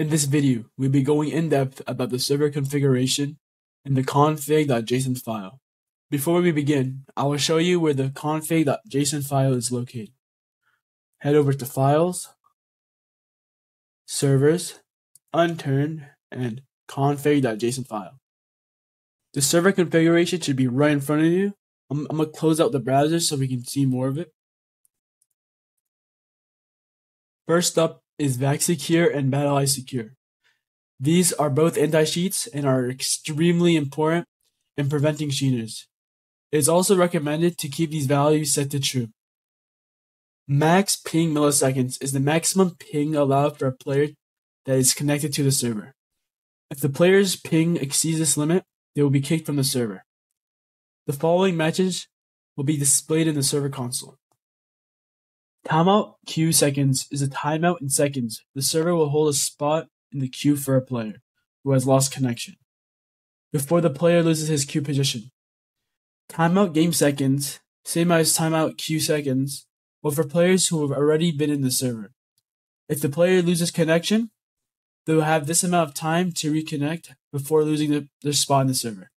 In this video, we'll be going in depth about the server configuration and the config.json file. Before we begin, I will show you where the config.json file is located. Head over to Files, Servers, Unturned, and config.json file. The server configuration should be right in front of you. I'm, I'm going to close out the browser so we can see more of it. First up is VAC-Secure and BattlEye Secure. These are both anti-cheats and are extremely important in preventing cheaters. It is also recommended to keep these values set to true. Max ping milliseconds is the maximum ping allowed for a player that is connected to the server. If the player's ping exceeds this limit, they will be kicked from the server. The following message will be displayed in the server console. Timeout queue seconds is a timeout in seconds. The server will hold a spot in the queue for a player who has lost connection before the player loses his queue position. Timeout game seconds, same as timeout queue seconds, but for players who have already been in the server. If the player loses connection, they will have this amount of time to reconnect before losing the, their spot in the server.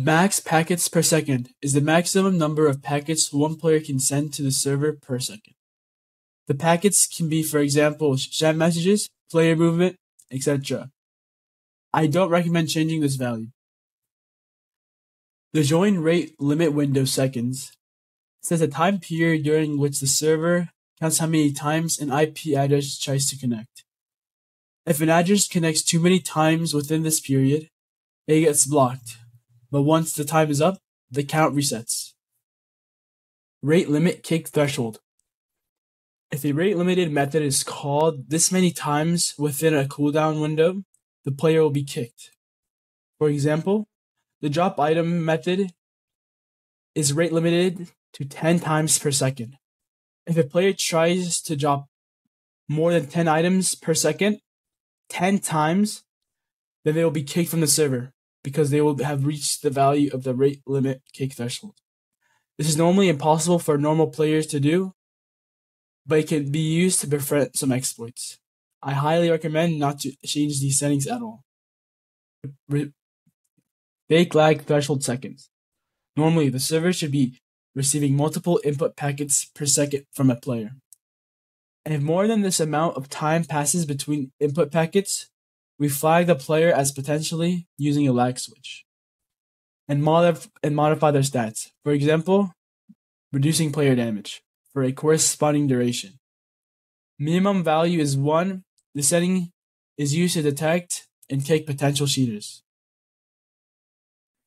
Max packets per second is the maximum number of packets one player can send to the server per second. The packets can be, for example, chat messages, player movement, etc. I don't recommend changing this value. The join rate limit window seconds says a time period during which the server counts how many times an IP address tries to connect. If an address connects too many times within this period, it gets blocked but once the time is up, the count resets. Rate limit kick threshold. If a rate limited method is called this many times within a cooldown window, the player will be kicked. For example, the drop item method is rate limited to 10 times per second. If a player tries to drop more than 10 items per second, 10 times, then they will be kicked from the server because they will have reached the value of the rate limit kick threshold. This is normally impossible for normal players to do, but it can be used to prevent some exploits. I highly recommend not to change these settings at all. Fake lag threshold seconds. Normally, the server should be receiving multiple input packets per second from a player. And if more than this amount of time passes between input packets, we flag the player as potentially using a lag switch and, modif- and modify their stats. For example, reducing player damage for a corresponding duration. Minimum value is 1. The setting is used to detect and kick potential cheaters.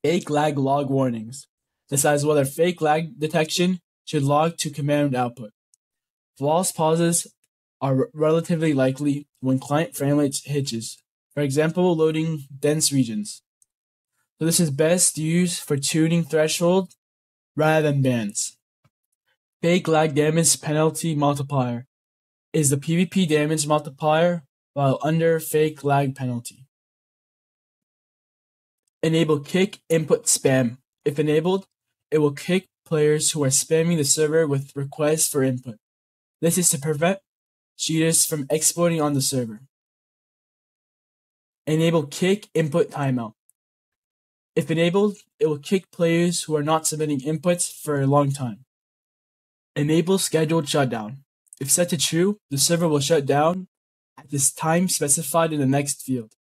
Fake lag log warnings decides whether fake lag detection should log to command output. False pauses are relatively likely when client framerate hitches for example, loading dense regions. So this is best used for tuning threshold rather than bands. Fake lag damage penalty multiplier is the PvP damage multiplier while under fake lag penalty. Enable kick input spam. If enabled, it will kick players who are spamming the server with requests for input. This is to prevent cheaters from exploiting on the server. Enable kick input timeout. If enabled, it will kick players who are not submitting inputs for a long time. Enable scheduled shutdown. If set to true, the server will shut down at this time specified in the next field.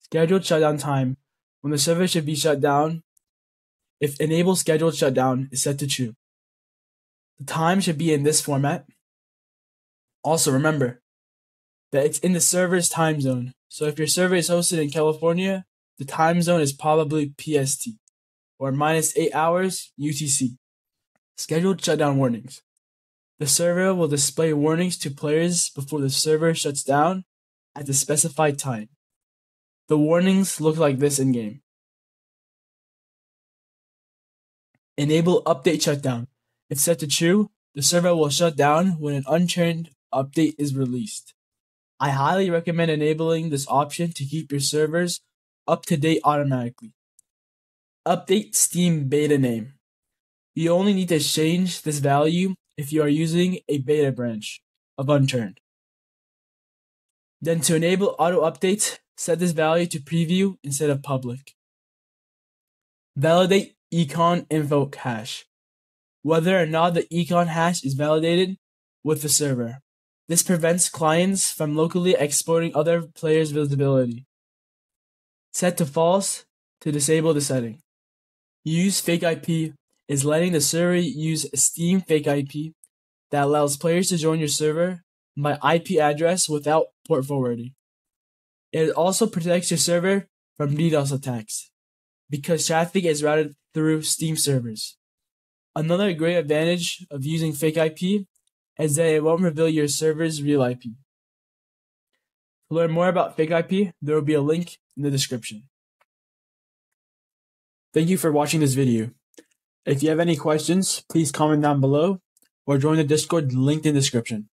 Scheduled shutdown time. When the server should be shut down, if enable scheduled shutdown is set to true. The time should be in this format. Also remember, that it's in the server's time zone. So if your server is hosted in California, the time zone is probably PST or minus 8 hours UTC. Scheduled shutdown warnings. The server will display warnings to players before the server shuts down at the specified time. The warnings look like this in game. Enable update shutdown. If set to true, the server will shut down when an unturned update is released. I highly recommend enabling this option to keep your servers up to date automatically. Update Steam beta name. You only need to change this value if you are using a beta branch of Unturned. Then to enable auto updates, set this value to preview instead of public. Validate econ info hash. Whether or not the econ hash is validated with the server. This prevents clients from locally exporting other players' visibility. Set to false to disable the setting. Use fake IP is letting the server use Steam fake IP that allows players to join your server by IP address without port forwarding. It also protects your server from DDoS attacks because traffic is routed through Steam servers. Another great advantage of using fake IP that it won't reveal your server's real IP. To learn more about fake IP, there will be a link in the description. Thank you for watching this video. If you have any questions, please comment down below or join the Discord linked in the description.